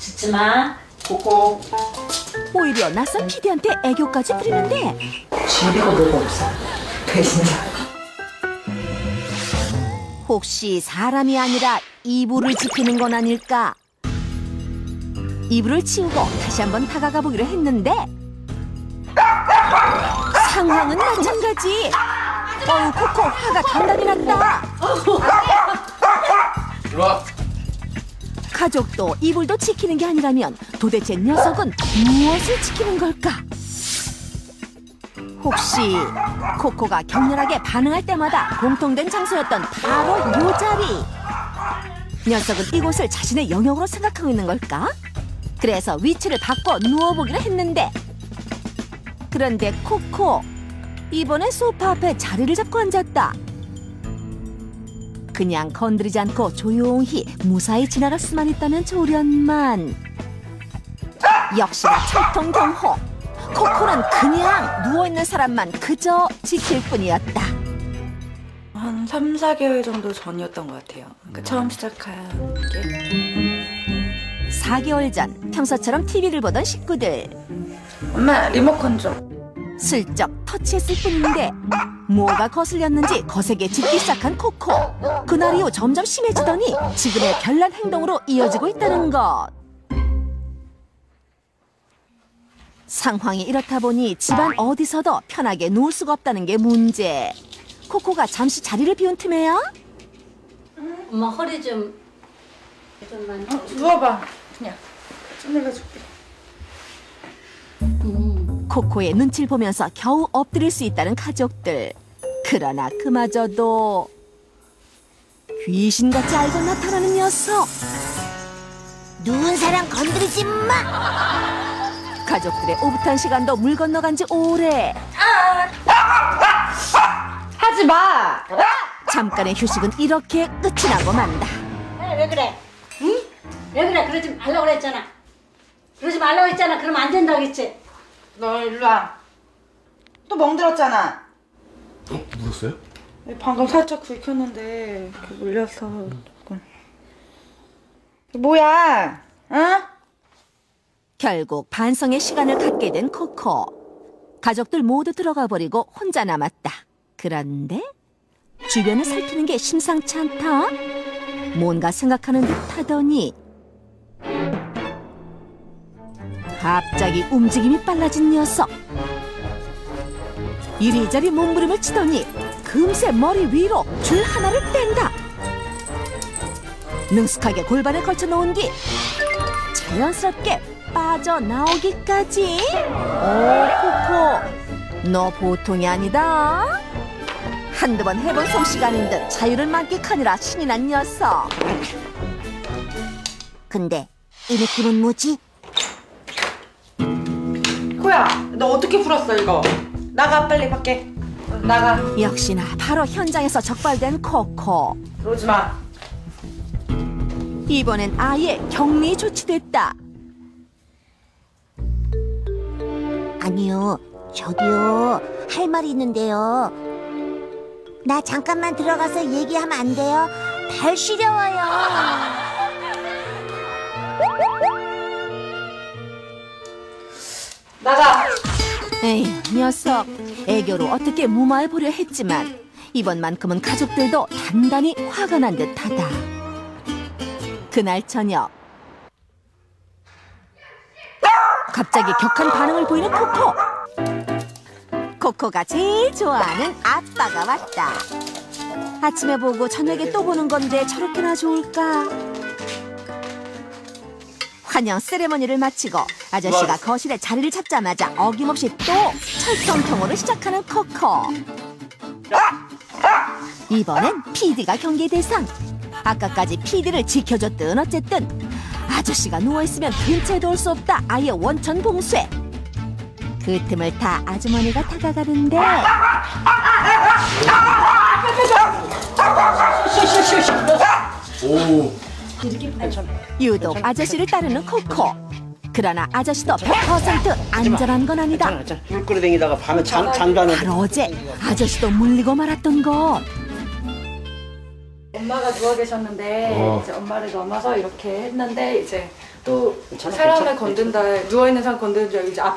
짖지 마. 코코. 오히려 낯선 PD한테 애교까지 부리는데 준비가 뭐가 없어. 배신자. 혹시 사람이 아니라 이불을 지키는 건 아닐까? 이불을 치우고 다시 한번 다가가 보기로 했는데 상황은 마찬가지. 어우 코코 화가 단단히 났다. 들어와. 가족도 이불도 지키는 게 아니라면 도대체 녀석은 무엇을 지키는 걸까? 혹시 코코가 격렬하게 반응할 때마다 공통된 장소였던 바로 요 자리. 녀석은 이곳을 자신의 영역으로 생각하고 있는 걸까? 그래서 위치를 바꿔 누워보기로 했는데 그런데 코코 이번엔 소파 앞에 자리를 잡고 앉았다. 그냥 건드리지 않고 조용히 무사히 지나갈 수만 있다면 좋으련만 역시나 찰통경호 코코는 그냥 누워있는 사람만 그저 지킬 뿐이었다 한 3, 4개월 정도 전이었던 것 같아요. 그러니까 처음 시작한 게. 4개월 전 평소처럼 TV를 보던 식구들 엄마 리모컨 좀. 슬쩍 터치했을 뿐인데 뭐가 거슬렸는지 거세게 짖기 시작한 코코 그날 이후 점점 심해지더니 지금의 별난 행동으로 이어지고 있다는 것 상황이 이렇다 보니 집안 어디서도 편하게 누울 수가 없다는 게 문제 코코가 잠시 자리를 비운 틈에야 엄마 허리 좀 좀만. 어, 누워봐. 그냥. 좀 내려줄게. 음. 코코의 눈치를 보면서 겨우 엎드릴 수 있다는 가족들. 그러나 그마저도 귀신같이 알고 나타나는 녀석. 누운 사람 건드리지 마. 가족들의 오붓한 시간도 물 건너간 지 오래. 하지 마! 잠깐의 휴식은 이렇게 끝이 나고 만다. 왜, 왜 그래? 응? 왜 그래? 그러지 말라고 그랬잖아. 그러지 말라고 했잖아. 그러면 안 된다고 했지. 너 일로 와. 또 멍들었잖아. 어? 물었어요? 방금 살짝 긁혔는데 이렇게 물려서 조금. 뭐야? 응? 결국 반성의 시간을 갖게 된 코코. 가족들 모두 들어가 버리고 혼자 남았다. 그런데 주변을 살피는 게 심상치 않다. 뭔가 생각하는 듯 하더니 갑자기 움직임이 빨라진 녀석. 이리저리 몸부림을 치더니 금세 머리 위로 줄 하나를 뺀다. 능숙하게 골반에 걸쳐 놓은 뒤 자연스럽게 빠져나오기까지. 오, 코코. 너 보통이 아니다. 한두 번 해본 솜씨가 아닌 듯 자유를 만끽하느라 신이 난 녀석. 근데 이 느낌은 뭐지? 코야, 너 어떻게 풀었어 이거? 나가 빨리 밖에. 나가. 역시나 바로 현장에서 적발된 코코. 들어오지 마. 이번엔 아예 격리 조치됐다. 아니요, 저기요, 할 말이 있는데요. 나 잠깐만 들어가서 얘기하면 안 돼요? 발 시려워요. 나가. 에휴, 녀석. 애교로 어떻게 무마해 보려 했지만 이번만큼은 가족들도 단단히 화가 난 듯하다. 그날 저녁 갑자기 격한 반응을 보이는 코코. 코코가 제일 좋아하는 아빠가 왔다. 아침에 보고 저녁에 또 보는 건데 저렇게나 좋을까? 환영 세레머니를 마치고 아저씨가 거실에 자리를 잡자마자 어김없이 또 철컹텅으로 시작하는 코코. 이번엔 PD가 경계 대상. 아까까지 PD를 지켜줬든 어쨌든 아저씨가 누워있으면 근처에 도 올 수 없다. 아예 원천 봉쇄. 그 틈을 타 아주머니가 다가가는데 오. 유독 아저씨를 따르는 코코. 그러나 아저씨도 100% 안전한 건 아니다. 괜찮아, 괜찮아. 꿀꿀이 댕기다가 밤에 잠, 잔다는 바로 어제 아저씨도 물리고 말았던 것. 엄마가 누워 계셨는데 어. 이제 엄마를 넘어서 이렇게 했는데 이제 또 괜찮아, 사람을 괜찮아. 건든다 누워 있는 사람 건드는 줄 알고 이제 앞